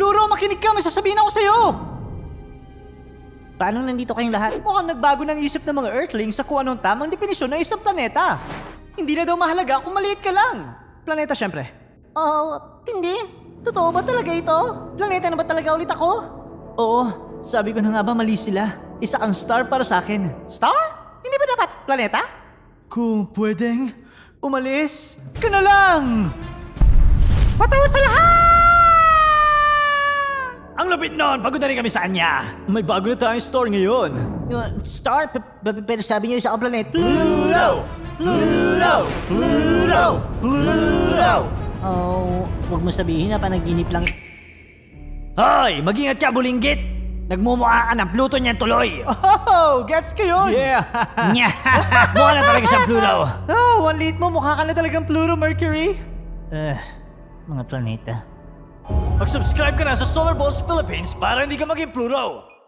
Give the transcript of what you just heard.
Pluro, makinig ka, may sasabihin ako sa'yo! Paano nandito kayong lahat? Mukhang nagbago ng isip ng mga Earthlings sa kung anong tamang definisyon ng isang planeta. Hindi na daw mahalaga kung maliit ka lang. Planeta syempre. Oh, hindi. Totoo ba talaga ito? Planeta na ba talaga ulit ako? Oo, sabi ko na nga ba mali sila. Isa kang star para sa akin. Star? Hindi ba dapat planeta? Kung pwedeng, umalis ka na lang! Patawa sa lahat! Ang lapit nun! Pagod na rin kami sa kanya! May bago na tayong store ngayon. Uh, Star? P- pero sabi niyo isa akong planeta. Pluto! Pluto! Pluto! Pluto! Oh, huwag mo sabihin na panaginip lang. Hoy! Mag-ingat ka, bulinggit! Nagmumukha ka ng Pluto niyan tuloy! Oh! Gets ko yun! Yeah! Nya! Mukha na talaga siyang Pluto! Oh, one lit mo, mukha ka na talagang Pluto, Mercury! Eh, mga planeta. Mag-subscribe ka na sa Solar Balls Philippines para hindi ka maging Pluto!